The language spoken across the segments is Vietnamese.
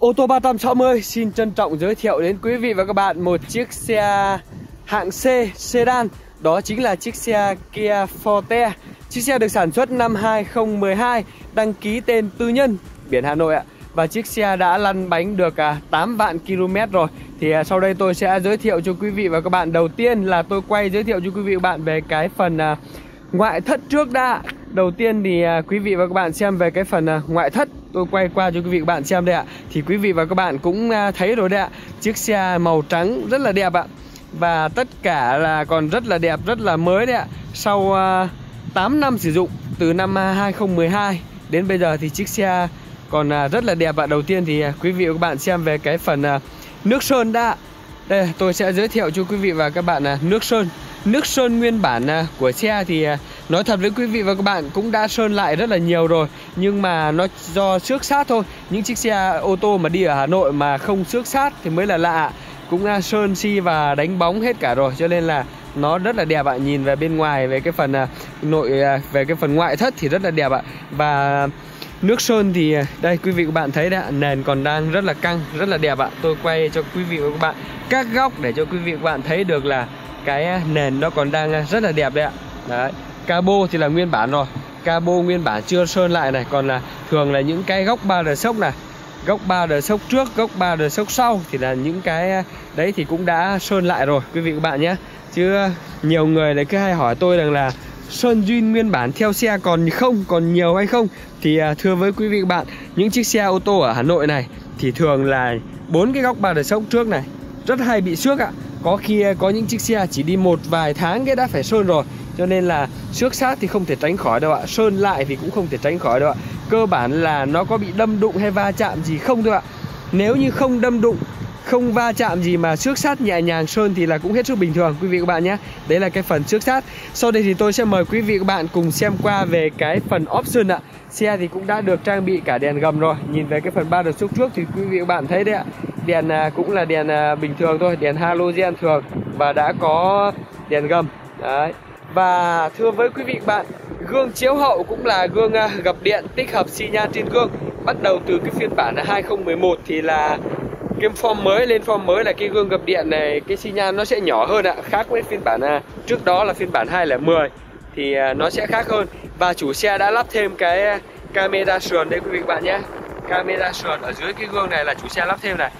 Ô tô 360 xin trân trọng giới thiệu đến quý vị và các bạn một chiếc xe hạng C sedan. Đó chính là chiếc xe Kia Forte. Chiếc xe được sản xuất năm 2012 Đăng ký tên tư nhân, biển Hà Nội ạ. Và chiếc xe đã lăn bánh được à, 8 vạn km rồi. Thì à, sau đây tôi sẽ giới thiệu cho quý vị và các bạn. Đầu tiên là tôi quay giới thiệu cho quý vị và các bạn về cái phần à, ngoại thất trước đã. Đầu tiên thì quý vị và các bạn xem về cái phần ngoại thất tôi quay qua cho quý vị và các bạn xem đây ạ. Thì quý vị và các bạn cũng à, thấy rồi đấy ạ. Chiếc xe màu trắng rất là đẹp ạ. Và tất cả là còn rất là đẹp, rất là mới đấy ạ. Sau à, 8 năm sử dụng, từ năm à, 2012 đến bây giờ thì chiếc xe còn rất là đẹp ạ. Đầu tiên thì quý vị và các bạn xem về cái phần nước sơn đã. Đây, tôi sẽ giới thiệu cho quý vị và các bạn là nước sơn nước sơn nguyên bản à, của xe thì à, Nói thật với quý vị và các bạn cũng đã sơn lại rất là nhiều rồi. Nhưng mà nó do xước sát thôi. Những chiếc xe ô tô mà đi ở Hà Nội mà không xước sát thì mới là lạ. Cũng à, sơn si và đánh bóng hết cả rồi. Cho nên là nó rất là đẹp ạ. Nhìn về bên ngoài về cái phần nội về cái phần ngoại thất thì rất là đẹp ạ. Và nước sơn thì đây quý vị các bạn thấy đấy Nền còn đang rất là căng, rất là đẹp ạ. Tôi quay cho quý vị và các bạn các góc để cho quý vị và các bạn thấy được là cái à, nền nó còn đang à, rất là đẹp đấy ạ. Đấy, cabo thì là nguyên bản rồi. Cabo nguyên bản chưa sơn lại này. Còn là thường là những cái góc ba đờ sốc này. Góc ba đờ sốc trước, góc ba đờ sốc sau thì là những cái à, đấy thì cũng đã sơn lại rồi, quý vị các bạn nhé. Chứ nhiều người lại cứ hay hỏi tôi rằng là sơn duyên nguyên bản theo xe còn không, còn nhiều hay không? Thì thưa với quý vị các bạn, những chiếc xe ô tô ở Hà Nội này thì thường là bốn cái góc ba đờ sốc trước này. Rất hay bị xước ạ có khi ờ, có những chiếc xe chỉ đi một vài tháng cái đã phải sơn rồi. Cho nên là xước sát thì không thể tránh khỏi đâu ạ. Sơn lại thì cũng không thể tránh khỏi đâu ạ. Cơ bản là nó có bị đâm đụng hay va chạm gì không thôi ạ. Nếu như không đâm đụng, không va chạm gì mà xước sát nhẹ nhàng sơn thì là cũng hết sức bình thường, quý vị các bạn nhé. Đấy là cái phần xước sát. Sau đây thì tôi sẽ mời quý vị các bạn cùng xem qua về cái phần option ạ. Xe thì cũng đã được trang bị cả đèn gầm rồi. Nhìn về cái phần ba đợt xúc trước thì quý vị các bạn thấy đấy ạ đèn à, cũng là đèn à, bình thường thôi, đèn halogen thường và đã có đèn gầm. Đấy. Và thưa với quý vị bạn, Gương chiếu hậu cũng là gương à, gập điện tích hợp xi nhan trên gương. Bắt đầu từ cái phiên bản là 2011 thì là cái form mới lên form mới là cái gương gập điện này, cái xi nhan nó sẽ nhỏ hơn ạ, khác với phiên bản trước đó là phiên bản 2010 thì nó sẽ khác hơn. Và chủ xe đã lắp thêm cái camera sườn đây quý vị bạn nhé. Camera sườn ở dưới cái gương này là chủ xe lắp thêm này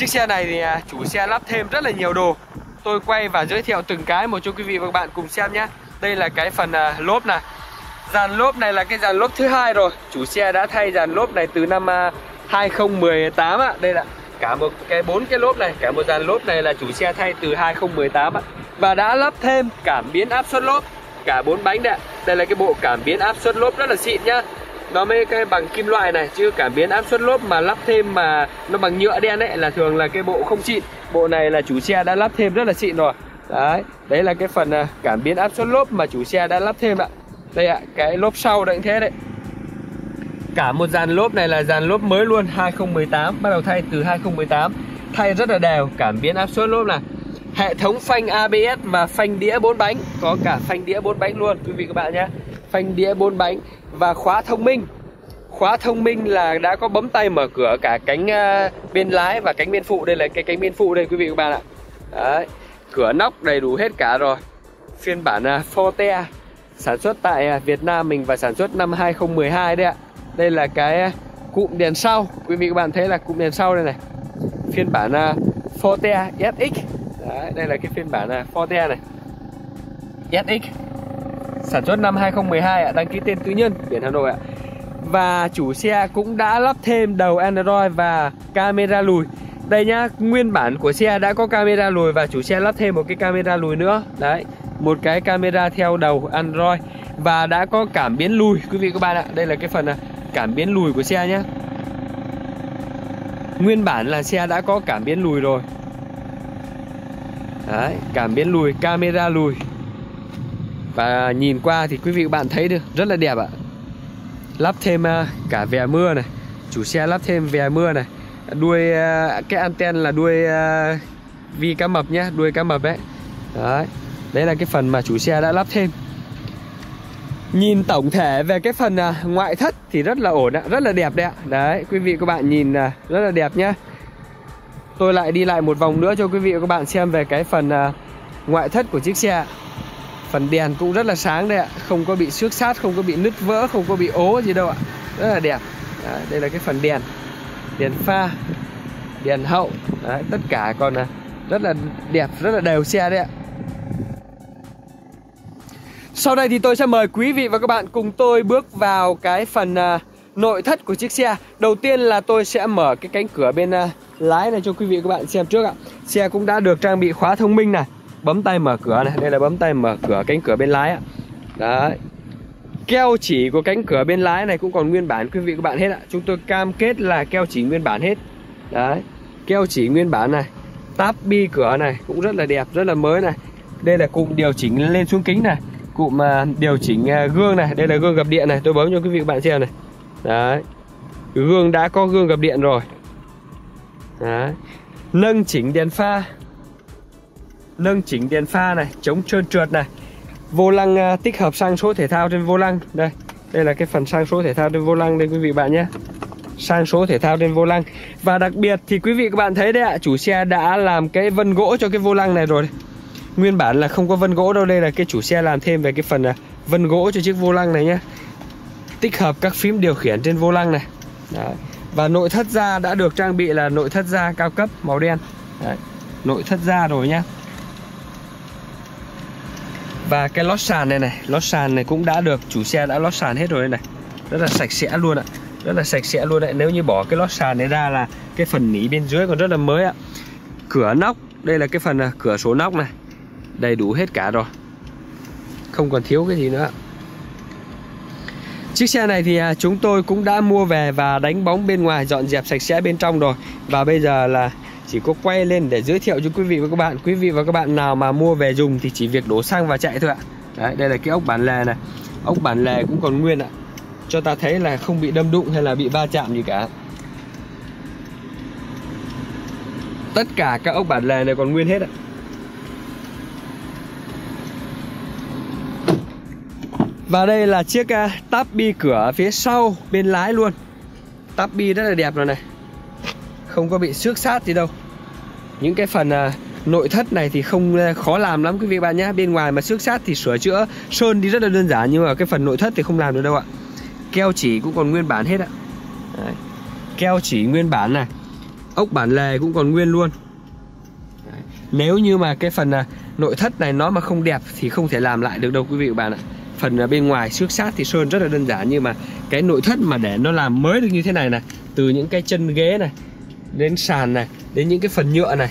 chiếc xe này thì à, chủ xe lắp thêm rất là nhiều đồ. Tôi quay và giới thiệu từng cái một cho quý vị và các bạn cùng xem nhé. Đây là cái phần à, lốp này. Dàn lốp này là cái dàn lốp thứ hai rồi. Chủ xe đã thay dàn lốp này từ năm à, 2018 ạ. Đây là cả một cái bốn cái lốp này, cả một dàn lốp này là chủ xe thay từ 2018 ạ. Và đã lắp thêm cảm biến áp suất lốp, cả bốn bánh đấy đây là cái bộ cảm biến áp suất lốp rất là xịn nhá nó mới cái bằng kim loại này, chứ cảm biến áp suất lốp mà lắp thêm mà nó bằng nhựa đen ấy là thường là cái bộ không xịn. Bộ này là chủ xe đã lắp thêm rất là xịn rồi. Đấy đấy là cái phần à, cảm biến áp suất lốp mà chủ xe đã lắp thêm ạ. Đây ạ, cái lốp sau đấy cũng thế đấy. Cả một dàn lốp này là dàn lốp mới luôn 2018 bắt đầu thay từ 2018 thay rất là đều, cảm biến áp suất lốp này hệ thống phanh ABS và phanh đĩa bốn bánh, có cả phanh đĩa bốn bánh luôn, quý vị các bạn nhé. Phanh đĩa bốn bánh và khóa thông minh. Khóa thông minh là đã có bấm tay mở cửa cả cánh uh, bên lái và cánh bên phụ. Đây là cái cánh bên phụ đây quý vị các bạn ạ. Đấy, cửa nóc đầy đủ hết cả rồi. Phiên bản uh, Forte sản xuất tại uh, Việt Nam mình và sản xuất năm 2012 đấy ạ. Đây là cái uh, cụm đèn sau. Quý vị các bạn thấy là cụm đèn sau đây này. Phiên bản uh, Forte SX Đấy, đây là cái phiên bản uh, Forte này. SX sản xuất năm 2012 ạ, đăng ký tên tư nhân biển Hà Nội ạ. Và chủ xe cũng đã lắp thêm đầu Android và camera lùi. Đây nhá, nguyên bản của xe đã có camera lùi và chủ xe lắp thêm một cái camera lùi nữa. Đấy, một cái camera theo đầu Android và đã có cảm biến lùi quý vị các bạn ạ. Đây là cái phần à, cảm biến lùi của xe nhé. Nguyên bản là xe đã có cảm biến lùi rồi. Đấy, cảm biến lùi, camera lùi và nhìn qua thì quý vị các bạn thấy được rất là đẹp ạ. Lắp thêm à, cả vè mưa này chủ xe lắp thêm vè mưa này. Đuôi à, cái anten là đuôi à, vi cá mập nhé đuôi cá mập ấy. Đấy đấy là cái phần mà chủ xe đã lắp thêm. Nhìn tổng thể về cái phần ngoại thất thì rất là ổn ạ, rất là đẹp đấy ạ. Đấy, quý vị các bạn nhìn rất là đẹp nhá. Tôi lại đi lại một vòng nữa cho quý vị và các bạn xem về cái phần ngoại thất của chiếc xe Phần đèn cũng rất là sáng đây ạ. Không có bị xước sát, không có bị nứt vỡ, không có bị ố gì đâu ạ. Rất là đẹp. Đấy, Đây là cái phần đèn. Đèn pha Đèn hậu. Đấy, Tất cả còn à, rất là đẹp, rất là đều xe đấy ạ. Sau đây thì tôi sẽ mời quý vị và các bạn cùng tôi bước vào cái phần uh, nội thất của chiếc xe. Đầu tiên là tôi sẽ mở cái cánh cửa bên uh, lái này cho quý vị và các bạn xem trước ạ. Xe cũng đã được trang bị khóa thông minh này. Bấm tay mở cửa này, đây là bấm tay mở cửa cánh cửa bên lái ạ. Đấy. Keo chỉ của cánh cửa bên lái này cũng còn nguyên bản quý vị các bạn hết ạ. Chúng tôi cam kết là keo chỉ nguyên bản hết. Đấy. Keo chỉ nguyên bản này. Táp bi cửa này cũng rất là đẹp, rất là mới này. Đây là cụm điều chỉnh lên xuống kính này. Cụm mà điều chỉnh à, gương này. Đây là gương gập điện này. Tôi bấm cho quý vị các bạn xem này. Đấy. Gương đã có gương gập điện rồi. Đấy. Nâng chỉnh đèn pha nâng chỉnh đèn pha này chống trơn trượt này. Vô lăng uh, tích hợp sang số thể thao trên vô lăng. Đây đây là cái phần sang số thể thao trên vô lăng đây quý vị bạn nhé. Sang số thể thao trên vô lăng. Và đặc biệt thì quý vị các bạn thấy đấy ạ chủ xe đã làm cái vân gỗ cho cái vô lăng này rồi. Nguyên bản là không có vân gỗ đâu Đây là cái chủ xe làm thêm về cái phần uh, vân gỗ cho chiếc vô lăng này nhé. Tích hợp các phím điều khiển trên vô lăng này. Đấy. Và nội thất da đã được trang bị là nội thất da cao cấp màu đen. Đấy. Nội thất da rồi nhá. Và cái lót sàn này này Lót sàn này cũng đã được chủ xe đã lót sàn hết rồi đây này. Rất là sạch sẽ luôn ạ Rất là sạch sẽ luôn đấy. Nếu như bỏ cái lót sàn này ra là Cái phần nỉ bên dưới còn rất là mới ạ. Cửa nóc Đây là cái phần à, cửa số nóc này đầy đủ hết cả rồi. Không còn thiếu cái gì nữa Chiếc xe này thì à, chúng tôi cũng đã mua về và đánh bóng bên ngoài dọn dẹp sạch sẽ bên trong rồi. Và bây giờ là chỉ có quay lên để giới thiệu cho quý vị và các bạn. Quý vị và các bạn nào mà mua về dùng thì chỉ việc đổ xăng và chạy thôi ạ. Đấy, đây là cái ốc bản lề này. Ốc bản lề cũng còn nguyên ạ. Cho ta thấy là không bị đâm đụng hay là bị va chạm gì cả. Tất cả các ốc bản lề này còn nguyên hết ạ. Và đây là chiếc à, uh, táp bi cửa phía sau bên lái luôn. Táp bi rất là đẹp rồi này. Không có bị xước sát gì đâu. Những cái phần uh, nội thất này thì không uh, khó làm lắm quý vị bạn nhé. Bên ngoài mà xước sát thì sửa chữa sơn đi rất là đơn giản Nhưng mà cái phần nội thất thì không làm được đâu ạ. Keo chỉ cũng còn nguyên bản hết ạ. Đấy. Keo chỉ nguyên bản này. Ốc bản lề cũng còn nguyên luôn. Đấy. Nếu như mà cái phần uh, nội thất này nó mà không đẹp thì không thể làm lại được đâu quý vị và bạn ạ. Phần bên ngoài xước sát thì sơn rất là đơn giản nhưng mà cái nội thất mà để nó làm mới được như thế này này từ những cái chân ghế này đến sàn này, đến những cái phần nhựa này.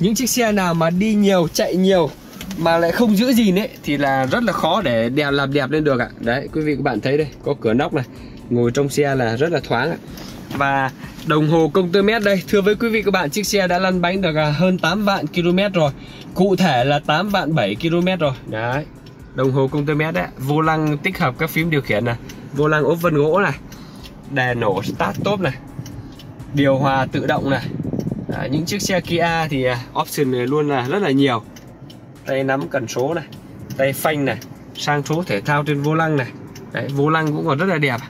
Những chiếc xe nào mà đi nhiều, chạy nhiều mà lại không giữ gì ấy, thì là rất là khó để đẹp, làm đẹp lên được ạ. Đấy, quý vị các bạn thấy đây, có cửa nóc này, ngồi trong xe là rất là thoáng ạ. Và đồng hồ công tơ mét đây, Thưa với quý vị các bạn, chiếc xe đã lăn bánh được à, hơn 8 vạn km rồi. Cụ thể là 8 vạn 7 km rồi. Đấy, đồng hồ công tơ mét đấy, vô lăng tích hợp các phím điều khiển này, vô lăng ốp vân gỗ này, đèn nổ start top này điều hòa tự động này. À, những chiếc xe Kia thì à, option này luôn là rất là nhiều. Tay nắm cần số này tay phanh này sang số thể thao trên vô lăng này. Đấy, vô lăng cũng còn rất là đẹp.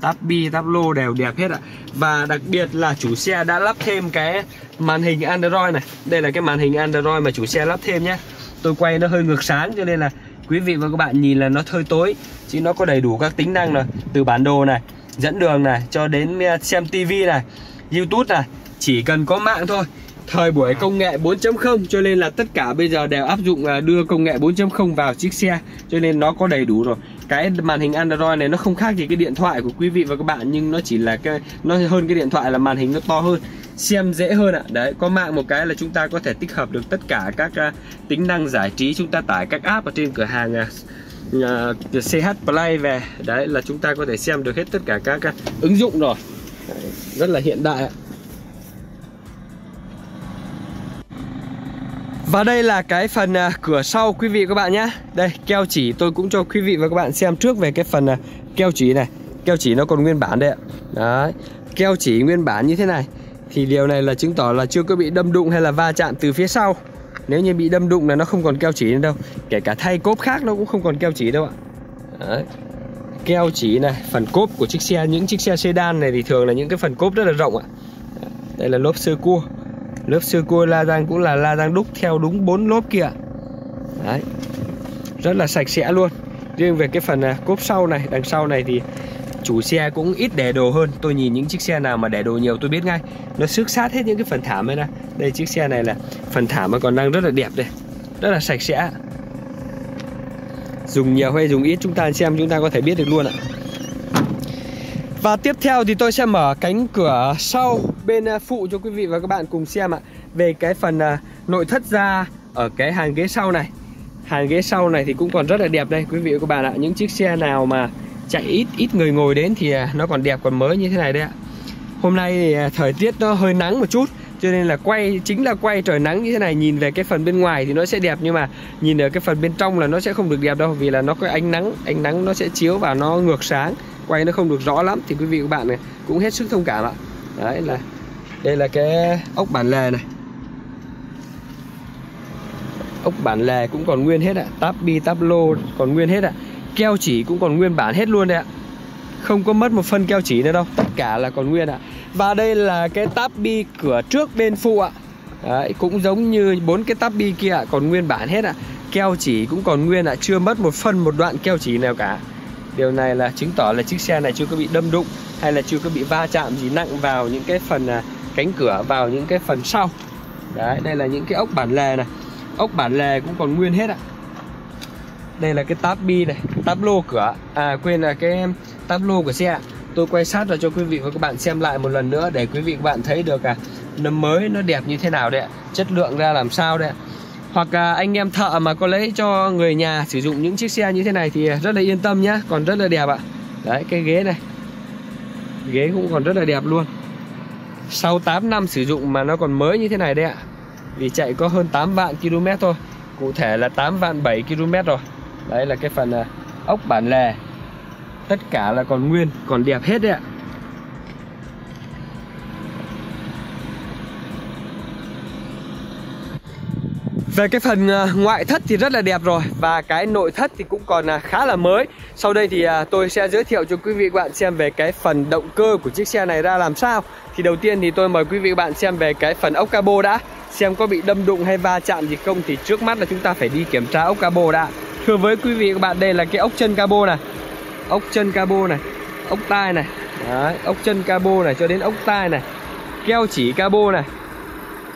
Táp bi táp lô đều đẹp hết ạ. Và đặc biệt là chủ xe đã lắp thêm cái màn hình Android này. Đây là cái màn hình Android mà chủ xe lắp thêm nhé. Tôi quay nó hơi ngược sáng cho nên là quý vị và các bạn nhìn là nó hơi tối. Chứ nó có đầy đủ các tính năng rồi từ bản đồ này dẫn đường này cho đến à, xem tivi này youtube này chỉ cần có mạng thôi. Thời buổi công nghệ 4.0 cho nên là tất cả bây giờ đều áp dụng à, đưa công nghệ 4.0 vào chiếc xe cho nên nó có đầy đủ rồi. Cái màn hình Android này nó không khác gì cái điện thoại của quý vị và các bạn nhưng nó chỉ là cái nó hơn cái điện thoại là màn hình nó to hơn xem dễ hơn ạ. Đấy có mạng một cái là chúng ta có thể tích hợp được tất cả các uh, tính năng giải trí chúng ta tải các app ở trên cửa hàng uh, uh, CH Play về. Đấy là chúng ta có thể xem được hết tất cả các uh, ứng dụng rồi đấy, rất là hiện đại ạ. Và đây là cái phần à, cửa sau quý vị các bạn nhé. Đây keo chỉ tôi cũng cho quý vị và các bạn xem trước về cái phần à, keo chỉ này. Keo chỉ nó còn nguyên bản đây ạ. Đấy Keo chỉ nguyên bản như thế này. Thì điều này là chứng tỏ là chưa có bị đâm đụng hay là va chạm từ phía sau. Nếu như bị đâm đụng là nó không còn keo chỉ nữa đâu. Kể cả thay cốp khác nó cũng không còn keo chỉ đâu ạ. Đấy keo chỉ này, phần cốp của chiếc xe, những chiếc xe sedan này thì thường là những cái phần cốp rất là rộng ạ. Đây là lốp sơ cua. Lớp sơ cua la răng cũng là la răng đúc theo đúng bốn lốp kia. Đấy. Rất là sạch sẽ luôn. Riêng về cái phần à, cốp sau này, đằng sau này thì chủ xe cũng ít để đồ hơn. Tôi nhìn những chiếc xe nào mà để đồ nhiều tôi biết ngay. Nó xước sát hết những cái phần thảm này nè. Đây, chiếc xe này là phần thảm mà còn đang rất là đẹp đây. Rất là sạch sẽ dùng nhiều hay dùng ít, chúng ta xem, chúng ta có thể biết được luôn ạ. Và tiếp theo thì tôi sẽ mở cánh cửa sau bên à, phụ cho quý vị và các bạn cùng xem ạ. Về cái phần à, nội thất ra ở cái hàng ghế sau này. Hàng ghế sau này thì cũng còn rất là đẹp đây, quý vị và các bạn ạ. Những chiếc xe nào mà chạy ít ít người ngồi đến thì à, nó còn đẹp, còn mới như thế này đấy ạ. Hôm nay thì thời tiết nó hơi nắng một chút cho nên là quay, chính là quay trời nắng như thế này, nhìn về cái phần bên ngoài thì nó sẽ đẹp, nhưng mà nhìn ở cái phần bên trong là nó sẽ không được đẹp đâu, vì là nó có ánh nắng ánh nắng nó sẽ chiếu vào nó ngược sáng. Quay nó không được rõ lắm thì quý vị các bạn này cũng hết sức thông cảm ạ. Đấy là, đây là cái ốc bản lề này. Ốc bản lề cũng còn nguyên hết ạ. Táp bi, táp lô còn nguyên hết ạ. Keo chỉ cũng còn nguyên bản hết luôn đấy ạ không có mất một phân keo chỉ nữa đâu tất cả là còn nguyên ạ và đây là cái táp bi cửa trước bên phụ ạ Đấy, cũng giống như bốn cái táp bi kia ạ còn nguyên bản hết ạ keo chỉ cũng còn nguyên ạ chưa mất một phân một đoạn keo chỉ nào cả Điều này là chứng tỏ là chiếc xe này chưa có bị đâm đụng hay là chưa có bị va chạm gì nặng vào những cái phần à, cánh cửa vào những cái phần sau. Đấy, đây là những cái ốc bản lề này. Ốc bản lề cũng còn nguyên hết ạ. Đây là cái táp bi này, táp lô cửa. À quên là cái táp lô của xe. Tôi quay sát vào cho quý vị và các bạn xem lại một lần nữa để quý vị và các bạn thấy được à nó mới nó đẹp như thế nào đấy. Chất lượng ra làm sao đấy hoặc à, anh em thợ mà có lấy cho người nhà sử dụng những chiếc xe như thế này thì rất là yên tâm nhá còn rất là đẹp ạ. Đấy cái ghế này. Ghế cũng còn rất là đẹp luôn. Sau 8 năm sử dụng mà nó còn mới như thế này đấy ạ. Vì chạy có hơn 8 vạn km thôi. Cụ thể là 8 vạn 7 km rồi đấy là cái phần à, ốc bản lề. Tất cả là còn nguyên, còn đẹp hết đấy ạ. Về cái phần à, ngoại thất thì rất là đẹp rồi Và cái nội thất thì cũng còn à, khá là mới. Sau đây thì tôi sẽ giới thiệu cho quý vị và bạn xem về cái phần động cơ của chiếc xe này ra làm sao. Thì đầu tiên thì tôi mời quý vị và bạn xem về cái phần ốc cabo đã. Xem có bị đâm đụng hay va chạm gì không Thì trước mắt là chúng ta phải đi kiểm tra ốc cabo đã với quý vị và bạn đây là cái ốc chân cabo này. Ốc chân cabo này Ốc tai này. Đấy, ốc chân cabo này cho đến ốc tai này. Keo chỉ cabo này.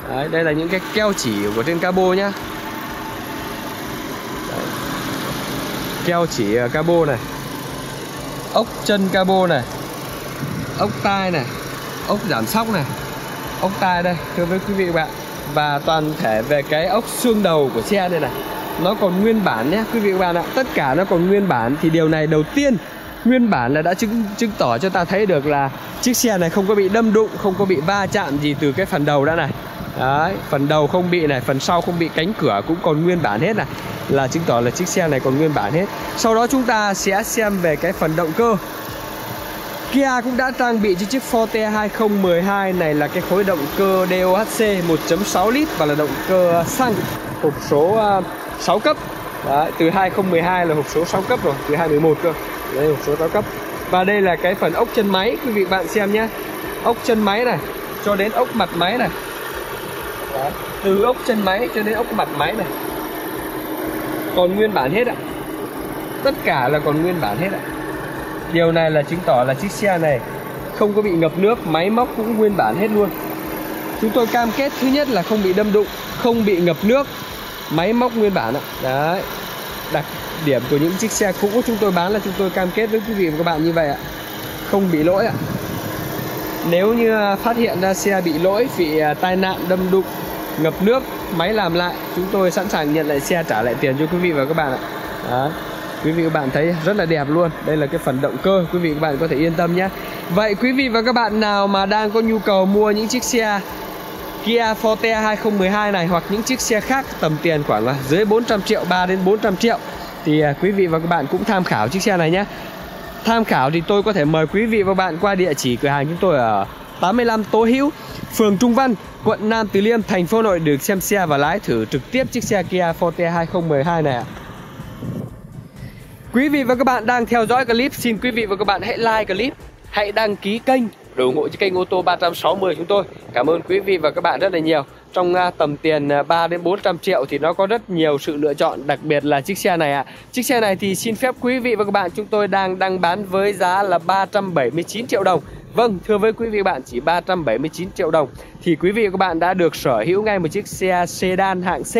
Đấy, đây là những cái keo chỉ của trên cabo nhá. Đấy. Keo chỉ à, cabo này. Ốc chân cabo này. Ốc tai này. Ốc giảm sóc này. Ốc tai đây, thưa với quý vị và bạn. Và toàn thể về cái ốc xương đầu của xe đây này. Nó còn nguyên bản nhé quý vị và bạn ạ. Tất cả nó còn nguyên bản. Thì điều này đầu tiên nguyên bản là đã chứng chứng tỏ cho ta thấy được là chiếc xe này không có bị đâm đụng không có bị va chạm gì từ cái phần đầu đã này. Đấy, phần đầu không bị này, phần sau không bị cánh cửa cũng còn nguyên bản hết này. Là chứng tỏ là chiếc xe này còn nguyên bản hết. Sau đó chúng ta sẽ xem về cái phần động cơ. Kia cũng đã trang bị cho chiếc Forte 2012 này là cái khối động cơ DOHC 1.6 lít và là động cơ xăng. Hộp số à, 6 cấp. Đấy, từ 2012 là hộp số 6 cấp rồi, từ 2011 cơ. Đây hộp số 6 cấp. Và đây là cái phần ốc chân máy, quý vị bạn xem nhé Ốc chân máy này, cho đến ốc mặt máy này. Đấy. từ ốc chân máy cho đến ốc mặt máy này. Còn nguyên bản hết ạ. Tất cả là còn nguyên bản hết ạ. Điều này là chứng tỏ là chiếc xe này không có bị ngập nước máy móc cũng nguyên bản hết luôn. Chúng tôi cam kết thứ nhất là không bị đâm đụng không bị ngập nước máy móc nguyên bản ạ. Đấy. Đặc điểm của những chiếc xe cũ chúng tôi bán là chúng tôi cam kết với quý vị và các bạn như vậy ạ. Không bị lỗi ạ. Nếu như à, phát hiện ra xe bị lỗi, bị à, tai nạn, đâm đụng, ngập nước, máy làm lại, chúng tôi sẵn sàng nhận lại xe, trả lại tiền cho quý vị và các bạn ạ. Đó. quý vị và các bạn thấy rất là đẹp luôn. Đây là cái phần động cơ, quý vị và các bạn có thể yên tâm nhé. Vậy quý vị và các bạn nào mà đang có nhu cầu mua những chiếc xe Kia Forte 2012 này hoặc những chiếc xe khác tầm tiền khoảng là dưới 400 triệu 3 đến 400 triệu thì à, quý vị và các bạn cũng tham khảo chiếc xe này nhé tham khảo thì tôi có thể mời quý vị và bạn qua địa chỉ cửa hàng chúng tôi ở 85 Tố Hữu, phường Trung Văn, quận Nam Từ Liêm, thành phố Hà Nội được xem xe và lái thử trực tiếp chiếc xe Kia Forte 2012 này ạ. Quý vị và các bạn đang theo dõi clip, xin quý vị và các bạn hãy like clip, hãy đăng ký kênh để ủng hộ cho kênh ô tô 360 chúng tôi. Cảm ơn quý vị và các bạn rất là nhiều. Trong à, tầm tiền à, 3 đến 400 triệu thì nó có rất nhiều sự lựa chọn, đặc biệt là chiếc xe này ạ. À. Chiếc xe này thì xin phép quý vị và các bạn chúng tôi đang đăng bán với giá là 379 triệu đồng. Vâng, thưa với quý vị và bạn chỉ 379 triệu đồng thì quý vị và các bạn đã được sở hữu ngay một chiếc xe sedan hạng C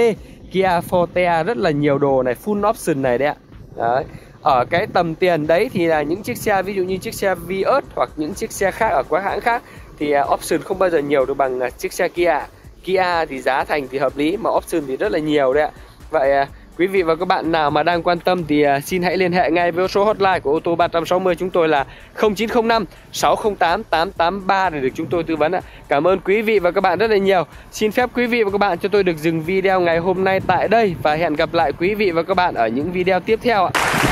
Kia Forte rất là nhiều đồ này, full option này đấy ạ. Đấy. Ở cái tầm tiền đấy thì là những chiếc xe, ví dụ như chiếc xe Vios hoặc những chiếc xe khác ở các hãng khác, thì à, option không bao giờ nhiều được bằng à, chiếc xe Kia. Kia thì giá thành thì hợp lý mà option thì rất là nhiều đấy ạ. Vậy à, Quý vị và các bạn nào mà đang quan tâm thì xin hãy liên hệ ngay với số hotline của ô tô 360 chúng tôi là 0905 608 883 để được chúng tôi tư vấn ạ. Cảm ơn quý vị và các bạn rất là nhiều. Xin phép quý vị và các bạn cho tôi được dừng video ngày hôm nay tại đây và hẹn gặp lại quý vị và các bạn ở những video tiếp theo ạ.